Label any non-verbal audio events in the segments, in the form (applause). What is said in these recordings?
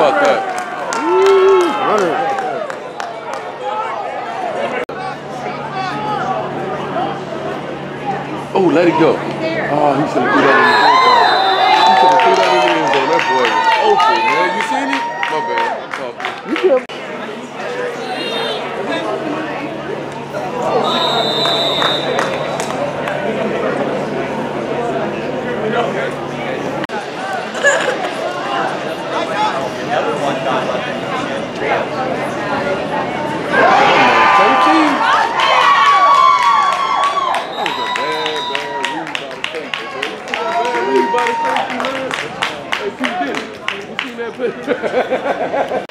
Caught. Oh, let it go. Oh, he should have threw that in the end zone. He that in the end zone. That boy open, man. You seen it? My bad. I'm talking. You should. Thirteen. That was a bad, bad read by the safety, boy. Bad read by the safety, man. Hey, P. Diddy, you seen that picture?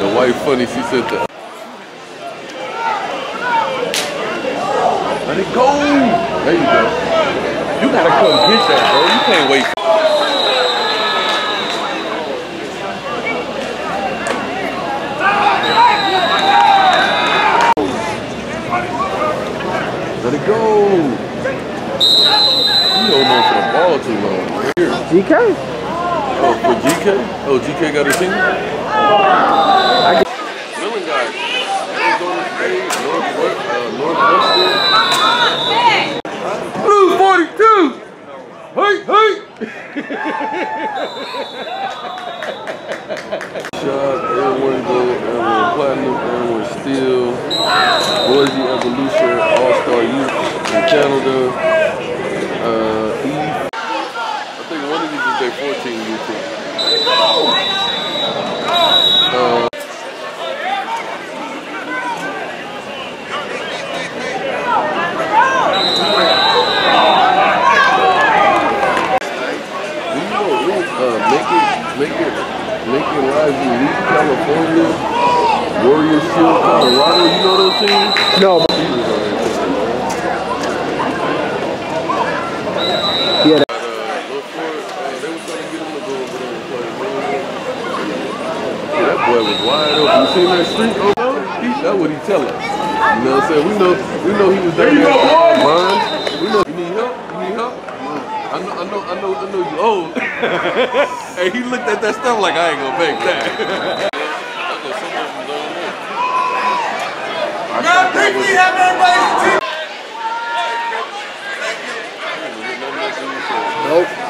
The wife funny, she said that. Let it go. There you go. You gotta come get that, bro. You can't wait. Let it go. You hold on to the ball too long. Here. GK? Oh, for GK? Oh, GK got a team? I get Millen got Arizona State, Northwest, uh, Northwestern. Blue 42! Hey, hey! Shot, everyone gold, everyone platinum, everyone steel. Boise Evolution, All-Star Youth in Canada. Uh, Eve. I think one of these is their 14 youth team. Uh, We know, we, uh, make it, make it, make it live elite California, Warrior Shield Colorado. You know those teams? no. He was on that team, man. Yeah, But, uh, look for it. They was trying to get him to go over there and play. Man. Yeah, that boy was wide open. You seen that streak over there? He, that's what he tell us. You know what I'm saying? We know, we know he was down there. Ron, we know. I know, I know, I know, I know you old. (laughs) hey, he looked at that stuff like I ain't gonna make that. I know some of them down there. I thought that was- have everybody's team. I don't know what that dude said. nope.